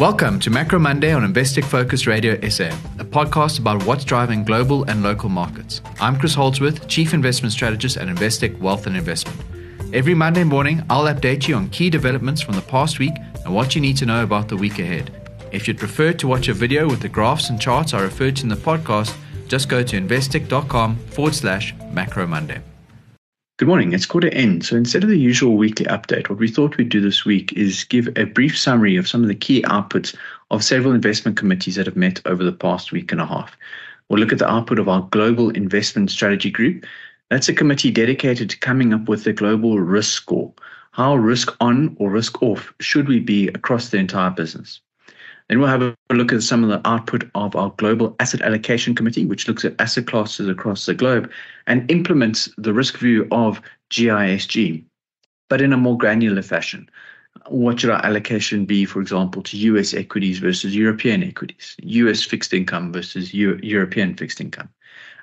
Welcome to Macro Monday on Investec Focus Radio SA, a podcast about what's driving global and local markets. I'm Chris Holdsworth, Chief Investment Strategist at Investec Wealth and Investment. Every Monday morning, I'll update you on key developments from the past week and what you need to know about the week ahead. If you'd prefer to watch a video with the graphs and charts I referred to in the podcast, just go to investec.com forward slash macro Monday. Good morning. It's quarter end. So instead of the usual weekly update, what we thought we'd do this week is give a brief summary of some of the key outputs of several investment committees that have met over the past week and a half. We'll look at the output of our Global Investment Strategy Group. That's a committee dedicated to coming up with the global risk score. How risk on or risk off should we be across the entire business? Then we'll have a look at some of the output of our Global Asset Allocation Committee, which looks at asset classes across the globe and implements the risk view of GISG, but in a more granular fashion. What should our allocation be, for example, to US equities versus European equities, US fixed income versus European fixed income?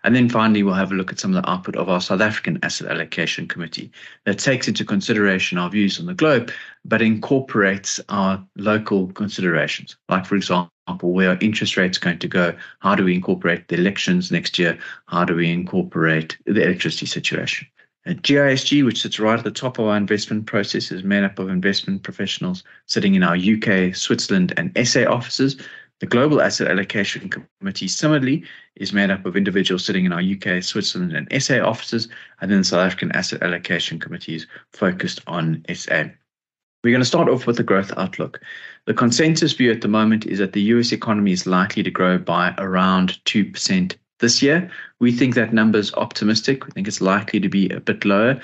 And then finally, we'll have a look at some of the output of our South African Asset Allocation Committee that takes into consideration our views on the globe, but incorporates our local considerations. Like, for example, where are interest rates going to go? How do we incorporate the elections next year? How do we incorporate the electricity situation? And GISG, which sits right at the top of our investment process, is made up of investment professionals sitting in our UK, Switzerland, and SA offices the Global Asset Allocation Committee, similarly, is made up of individuals sitting in our UK, Switzerland, and SA offices, and then the South African Asset Allocation Committees focused on SA. We're going to start off with the growth outlook. The consensus view at the moment is that the US economy is likely to grow by around 2% this year. We think that number is optimistic. We think it's likely to be a bit lower.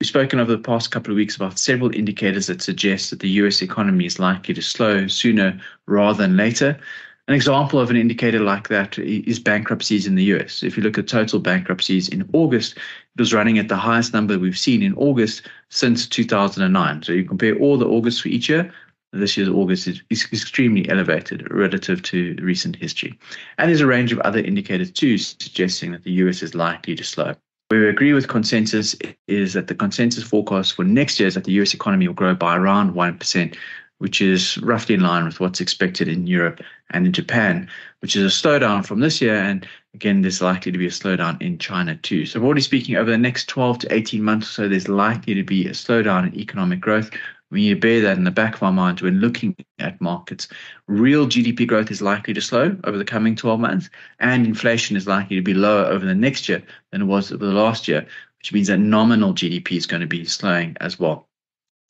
We've spoken over the past couple of weeks about several indicators that suggest that the US economy is likely to slow sooner rather than later. An example of an indicator like that is bankruptcies in the US. If you look at total bankruptcies in August, it was running at the highest number we've seen in August since 2009. So you compare all the Augusts for each year, this year's August is, extremely elevated relative to recent history. And there's a range of other indicators too suggesting that the US is likely to slow. Where we agree with consensus is that the consensus forecast for next year is that the US economy will grow by around 1%, which is roughly in line with what's expected in Europe and in Japan, which is a slowdown from this year. And again, there's likely to be a slowdown in China too. So, broadly speaking, over the next 12 to 18 months or so, there's likely to be a slowdown in economic growth, we need to bear that in the back of our minds when looking at markets. Real GDP growth is likely to slow over the coming 12 months, and inflation is likely to be lower over the next year than it was over the last year, which means that nominal GDP is going to be slowing as well.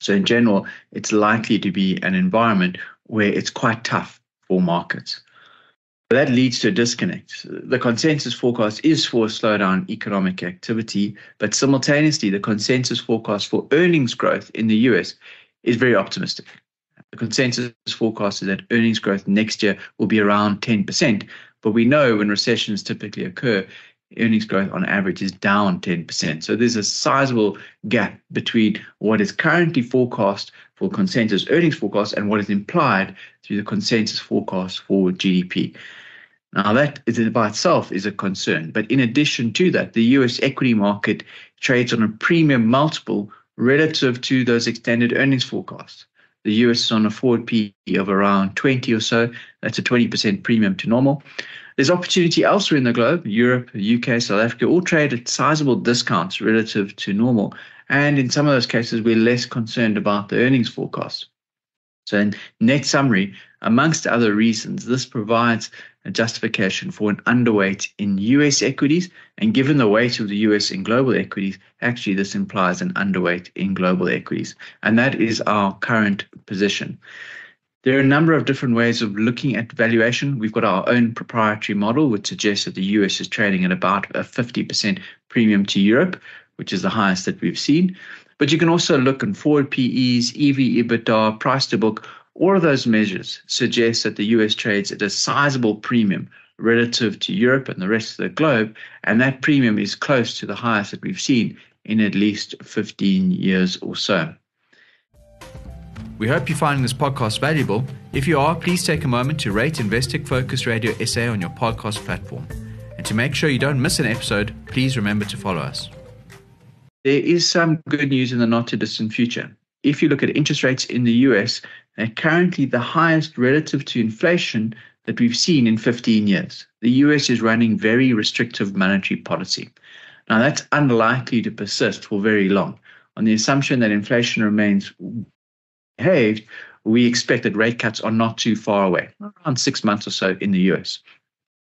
So, in general, it's likely to be an environment where it's quite tough for markets. That leads to a disconnect. The consensus forecast is for a slowdown in economic activity, but simultaneously, the consensus forecast for earnings growth in the US is very optimistic. The consensus forecast is that earnings growth next year will be around 10%. But we know when recessions typically occur, earnings growth on average is down 10%. So there's a sizable gap between what is currently forecast for consensus earnings forecast and what is implied through the consensus forecast for GDP. Now, that is by itself is a concern. But in addition to that, the US equity market trades on a premium multiple relative to those extended earnings forecasts. The US is on a forward PE of around 20 or so. That's a 20% premium to normal. There's opportunity elsewhere in the globe. Europe, UK, South Africa all trade at sizable discounts relative to normal. And in some of those cases, we're less concerned about the earnings forecast. So, in net summary, amongst other reasons, this provides a justification for an underweight in US equities. And given the weight of the US in global equities, actually, this implies an underweight in global equities. And that is our current position. There are a number of different ways of looking at valuation. We've got our own proprietary model, which suggests that the US is trading at about a 50% premium to Europe, which is the highest that we've seen. But you can also look in forward PEs, EV, EBITDA, price to book, all of those measures suggest that the US trades at a sizable premium relative to Europe and the rest of the globe, and that premium is close to the highest that we've seen in at least 15 years or so. We hope you're finding this podcast valuable. If you are, please take a moment to rate Investec Focus Radio SA on your podcast platform. And to make sure you don't miss an episode, please remember to follow us. There is some good news in the not too distant future. If you look at interest rates in the US, they're currently the highest relative to inflation that we've seen in 15 years. The US is running very restrictive monetary policy. Now, that's unlikely to persist for very long. On the assumption that inflation remains behaved, we expect that rate cuts are not too far away, around six months or so in the US.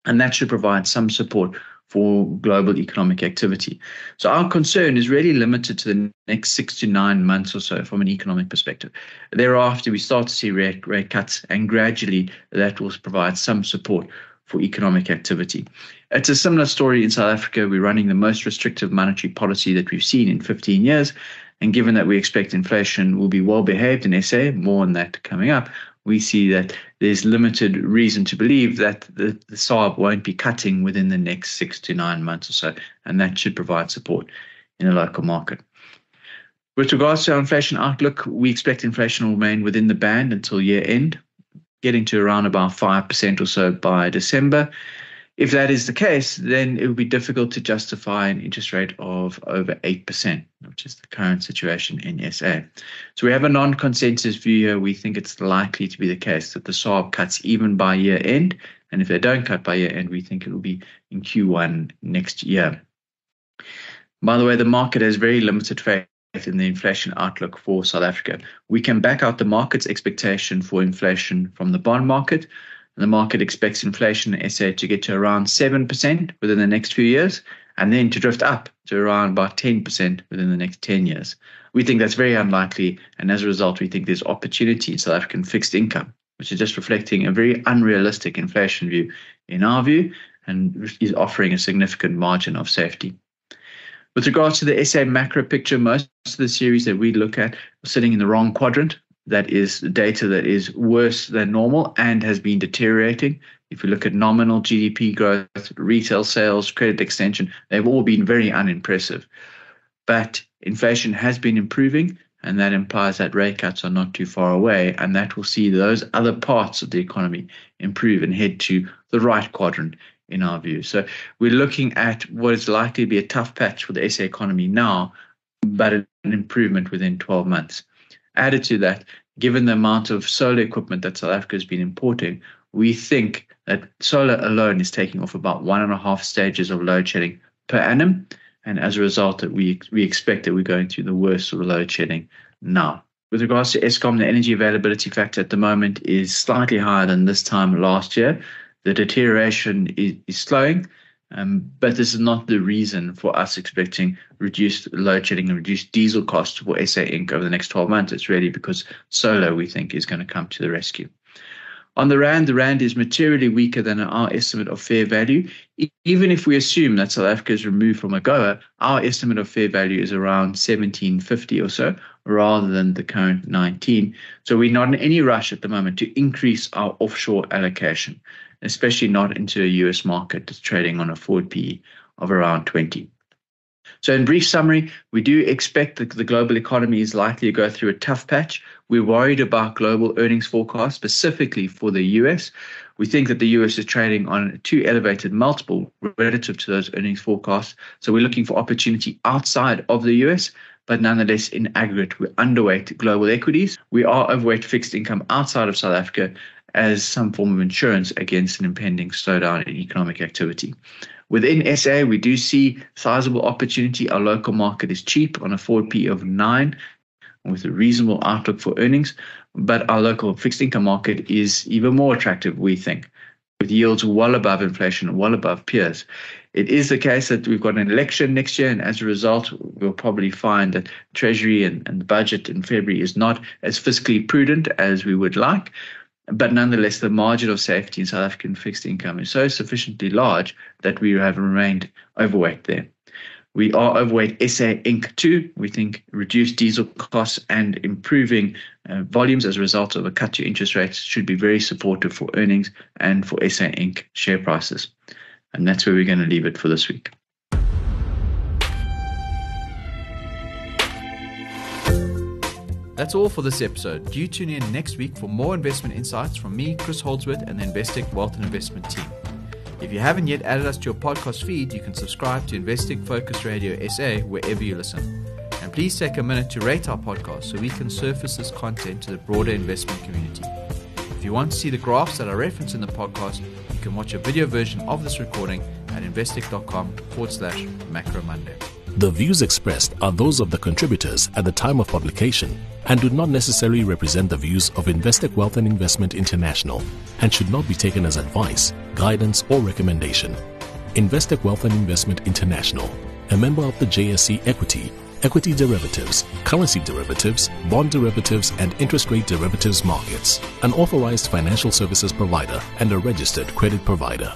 And that should provide some support for global economic activity. So our concern is really limited to the next six to nine months or so from an economic perspective. Thereafter, we start to see rate, rate cuts, and gradually that will provide some support for economic activity. It's a similar story in South Africa. We're running the most restrictive monetary policy that we've seen in 15 years. And given that we expect inflation will be well behaved in SA, more on that coming up, we see that there's limited reason to believe that the, the SARB won't be cutting within the next six to nine months or so, and that should provide support in the local market. With regards to our inflation outlook, we expect inflation will remain within the band until year end, getting to around about 5% or so by December. If that is the case, then it would be difficult to justify an interest rate of over 8%, which is the current situation in SA. So we have a non consensus view here. We think it's likely to be the case that the SARB cuts even by year end. And if they don't cut by year end, we think it will be in Q1 next year. By the way, the market has very limited faith in the inflation outlook for South Africa. We can back out the market's expectation for inflation from the bond market. The market expects inflation in SA to get to around 7% within the next few years and then to drift up to around about 10% within the next 10 years. We think that's very unlikely. And as a result, we think there's opportunity in South African fixed income, which is just reflecting a very unrealistic inflation view in our view and is offering a significant margin of safety. With regards to the SA macro picture, most of the series that we look at are sitting in the wrong quadrant that is data that is worse than normal and has been deteriorating. If you look at nominal GDP growth, retail sales, credit extension, they've all been very unimpressive. But inflation has been improving, and that implies that rate cuts are not too far away, and that will see those other parts of the economy improve and head to the right quadrant in our view. So we're looking at what is likely to be a tough patch for the SA economy now, but an improvement within 12 months. Added to that, given the amount of solar equipment that South Africa has been importing, we think that solar alone is taking off about one and a half stages of load shedding per annum. And as a result, that we we expect that we're going through the worst sort of load shedding now. With regards to Eskom, the energy availability factor at the moment is slightly higher than this time last year. The deterioration is, is slowing, um, but this is not the reason for us expecting reduced load shedding and reduced diesel costs for SA Inc. over the next 12 months. It's really because solar, we think, is going to come to the rescue. On the RAND, the RAND is materially weaker than our estimate of fair value. Even if we assume that South Africa is removed from AGOA, our estimate of fair value is around 1750 or so, rather than the current 19. So we're not in any rush at the moment to increase our offshore allocation especially not into a US market that's trading on a forward PE of around 20. So, in brief summary, we do expect that the global economy is likely to go through a tough patch. We're worried about global earnings forecasts, specifically for the US. We think that the US is trading on a too elevated multiple relative to those earnings forecasts. So, we're looking for opportunity outside of the US. But nonetheless, in aggregate, we're underweight global equities. We are overweight fixed income outside of South Africa, as some form of insurance against an impending slowdown in economic activity. Within SA, we do see sizable opportunity. Our local market is cheap on a forward P of nine with a reasonable outlook for earnings, but our local fixed income market is even more attractive, we think, with yields well above inflation, and well above peers. It is the case that we've got an election next year, and as a result, we'll probably find that Treasury and, and the budget in February is not as fiscally prudent as we would like. But nonetheless, the margin of safety in South African fixed income is so sufficiently large that we have remained overweight there. We are overweight SA Inc. too. We think reduced diesel costs and improving uh, volumes as a result of a cut to interest rates should be very supportive for earnings and for SA Inc. share prices. And that's where we're going to leave it for this week. That's all for this episode. Do tune in next week for more investment insights from me, Chris Holdsworth, and the Investec Wealth and Investment team. If you haven't yet added us to your podcast feed, you can subscribe to Investec Focus Radio SA wherever you listen. And Please take a minute to rate our podcast so we can surface this content to the broader investment community. If you want to see the graphs that are referenced in the podcast, you can watch a video version of this recording at investec.com forward slash macro Monday. The views expressed are those of the contributors at the time of publication and do not necessarily represent the views of Investec Wealth and Investment International and should not be taken as advice, guidance, or recommendation. Investec Wealth and Investment International, a member of the JSE Equity, Equity Derivatives, Currency Derivatives, Bond Derivatives, and Interest Rate Derivatives markets, an authorized financial services provider and a registered credit provider.